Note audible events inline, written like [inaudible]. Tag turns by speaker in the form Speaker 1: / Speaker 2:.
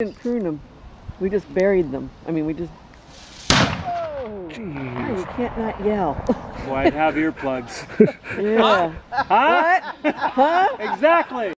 Speaker 1: didn't prune them. We just buried them. I mean, we just. Oh, you can't not yell.
Speaker 2: Why have earplugs? [laughs]
Speaker 1: yeah.
Speaker 2: Huh?
Speaker 1: What? [laughs] Huh?
Speaker 2: Exactly.